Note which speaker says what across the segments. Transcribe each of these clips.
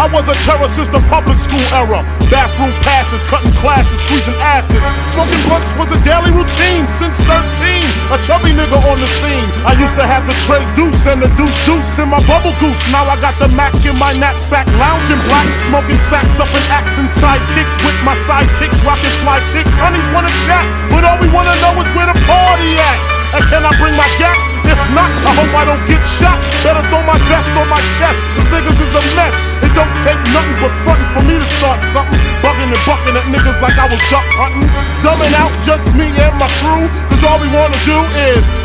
Speaker 1: I was a terror since the public school era. Bathroom passes, cutting classes, squeezing asses. Smoking blunts was a daily routine since 13. A chubby nigga on the scene. I used to have the tray deuce and the deuce deuce in my bubble goose. Now I got the Mac in my knapsack, lounging black, smoking sacks up in accent sidekicks with my sidekicks, rocking fly kicks. Honeys wanna chat, but all we wanna know is where the party at. And can I bring my gat? If not, I hope I don't get shot. Better throw my vest on my chest, cause niggas is a mess. It don't take nothing but frontin' for me to start something. Bugging and bucking at niggas like I was duck hunting. Dumbing out just me and my crew, cause all we wanna do is.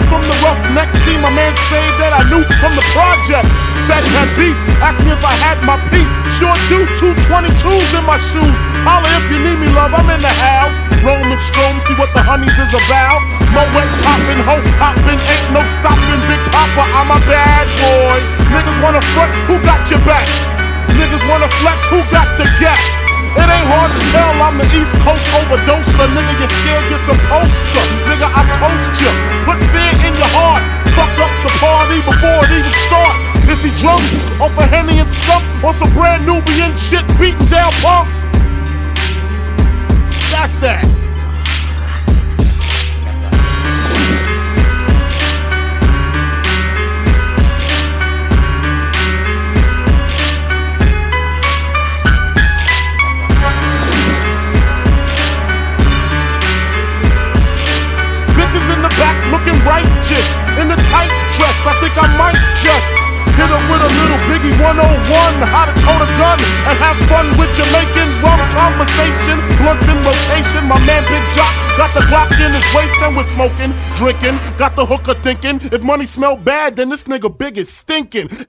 Speaker 1: Pounds from the rough next See my man say that I knew from the projects. Said had beef, asked me if I had my piece. Sure do, two 22s in my shoes. Holla if you need me, love, I'm in the house. Roam and stroam, see what the honeys is about. Moet poppin', ho poppin', ain't no stopping. Big Papa, I'm a bad boy. Niggas wanna front, who got your back? Niggas wanna flex, who got the gat? It ain't hard to tell I'm the East Coast overdoser. Nigga, you're scared, you're supposed to. Nigga, I toast you. Put fear in your heart. Fuck up the party before it even start. Is he drunk off a Henny and stuff? Or some brand Nubian shit beating down punks? That's that. Biggie 101. How to tote a gun and have fun with Jamaican rum conversation. Blunts in rotation. My man Big Jock got the Glock in his waist and we're smoking, drinking. Got the hooker thinking if money smell bad, then this nigga big is stinking.